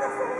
beautiful.